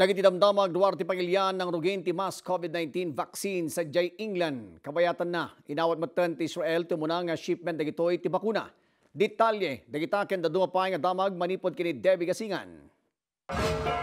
Dagiti damdamag Duarte Pagilian ng Rugenti Mas COVID-19 vaccine sa Jay England. Kabayatan na, inawat matan ti Israel tumuna nga shipment dagitoy ti bakuna. Detalye, dagita ken dadumapay nga damag manipod kini Debbie Gasingan.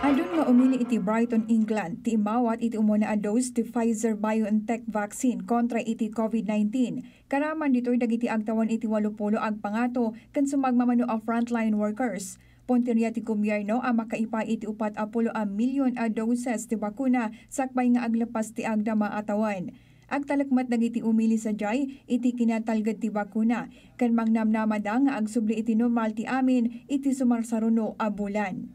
Adun nga umili iti Brighton, England, ti imawat iti umuna a dose ti Pfizer-BioNTech vaccine kontra iti COVID-19. Karaman dito'y dagiti agtawan iti walupulo ag pangato kan sumagmamano a frontline workers. Ponteria ti gobyerno ang makaipa iti upat apulo a milyon a doses ti bakuna sakbay nga aglapas ti agdama atawan. Agtalakmat dagiti umili sa jay iti kinatalgad ti bakuna kan mangnamnamada nga agsubli iti normal ti amin iti sumarsaruno a bulan.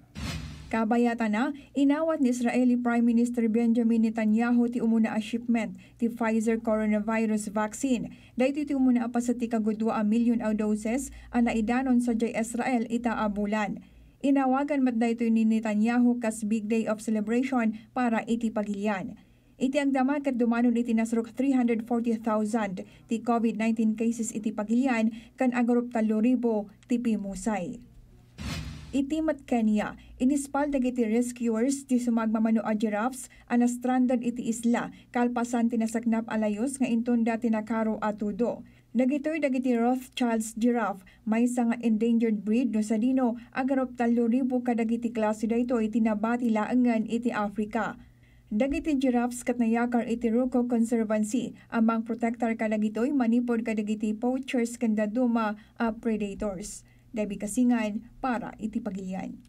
Kabayata na, inawat ni Israeli Prime Minister Benjamin Netanyahu ti umuna a shipment ti Pfizer coronavirus vaccine. Dahito ti umuna pa sa ti kagudwa a milyon a doses a naidanon sa jay Israel ita a bulan. Inawagan mat dahito ni Netanyahu kas big day of celebration para iti pagilian. Iti ang damat kat dumanon iti nasrok 340,000 ti COVID-19 cases iti pagilian kan agarup talo ti pimusay. Itimat Kenya, inispal dagiti rescuers ti sumagmamano a giraffes ana stranded iti isla kalpasan tinasaknap alayos nga intunda tinakaro atudo. Dagitoy dagiti Rothschild's giraffe may nga endangered breed no sa dino agarop talo ribu kadagiti klase dayto iti nabati laangan iti Africa. Dagiti giraffes kat nayakar iti Ruko Conservancy amang protector kadagitoy manipod kadagiti poachers kanda duma a predators. Debbie Kasingan para iti pagilian.